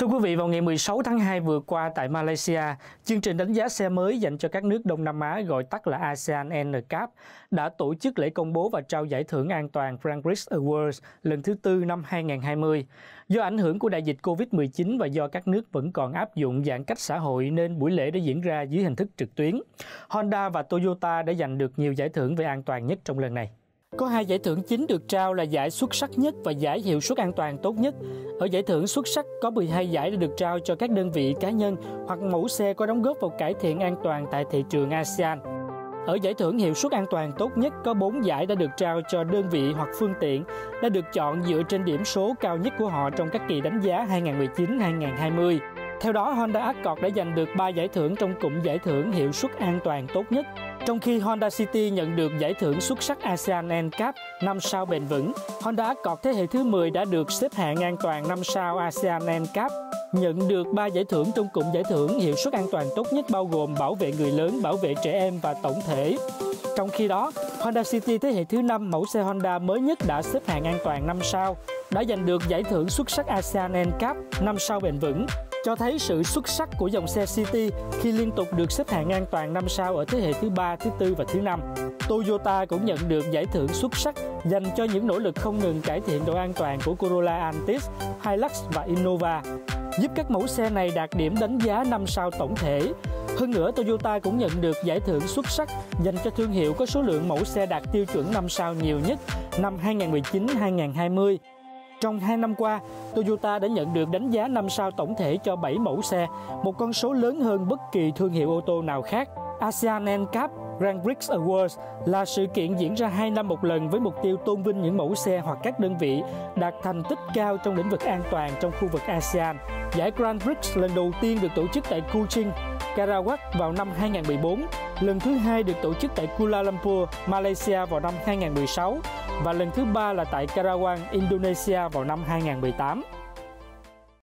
Thưa quý vị, vào ngày 16 tháng 2 vừa qua tại Malaysia, chương trình đánh giá xe mới dành cho các nước Đông Nam Á gọi tắt là ASEAN NCAP đã tổ chức lễ công bố và trao giải thưởng an toàn Frank Prix Awards lần thứ tư năm 2020. Do ảnh hưởng của đại dịch COVID-19 và do các nước vẫn còn áp dụng giãn cách xã hội nên buổi lễ đã diễn ra dưới hình thức trực tuyến. Honda và Toyota đã giành được nhiều giải thưởng về an toàn nhất trong lần này. Có hai giải thưởng chính được trao là giải xuất sắc nhất và giải hiệu suất an toàn tốt nhất. Ở giải thưởng xuất sắc có 12 giải đã được trao cho các đơn vị cá nhân hoặc mẫu xe có đóng góp vào cải thiện an toàn tại thị trường ASEAN. Ở giải thưởng hiệu suất an toàn tốt nhất có 4 giải đã được trao cho đơn vị hoặc phương tiện đã được chọn dựa trên điểm số cao nhất của họ trong các kỳ đánh giá 2019-2020. Theo đó, Honda Accord đã giành được 3 giải thưởng trong cụm giải thưởng hiệu suất an toàn tốt nhất. Trong khi Honda City nhận được giải thưởng xuất sắc ASEAN NCAP 5 sao bền vững, Honda Accord thế hệ thứ 10 đã được xếp hạng an toàn 5 sao ASEAN NCAP nhận được 3 giải thưởng trong cụm giải thưởng hiệu suất an toàn tốt nhất bao gồm bảo vệ người lớn, bảo vệ trẻ em và tổng thể. Trong khi đó, Honda City thế hệ thứ 5 mẫu xe Honda mới nhất đã xếp hạng an toàn 5 sao, đã giành được giải thưởng xuất sắc ASEAN NCAP 5 sao bền vững cho thấy sự xuất sắc của dòng xe City khi liên tục được xếp hạng an toàn 5 sao ở thế hệ thứ 3, thứ 4 và thứ 5. Toyota cũng nhận được giải thưởng xuất sắc dành cho những nỗ lực không ngừng cải thiện độ an toàn của Corolla Altis, Hilux và Innova, giúp các mẫu xe này đạt điểm đánh giá 5 sao tổng thể. Hơn nữa, Toyota cũng nhận được giải thưởng xuất sắc dành cho thương hiệu có số lượng mẫu xe đạt tiêu chuẩn 5 sao nhiều nhất năm 2019-2020 trong 2 năm qua, Toyota đã nhận được đánh giá 5 sao tổng thể cho 7 mẫu xe, một con số lớn hơn bất kỳ thương hiệu ô tô nào khác. ASEAN NCAP Grand Prix Awards là sự kiện diễn ra 2 năm một lần với mục tiêu tôn vinh những mẫu xe hoặc các đơn vị đạt thành tích cao trong lĩnh vực an toàn trong khu vực ASEAN. Giải Grand Prix lần đầu tiên được tổ chức tại Kuching, Sarawak vào năm 2014, lần thứ hai được tổ chức tại Kuala Lumpur, Malaysia vào năm 2016 và lần thứ ba là tại Karawang, Indonesia vào năm 2018.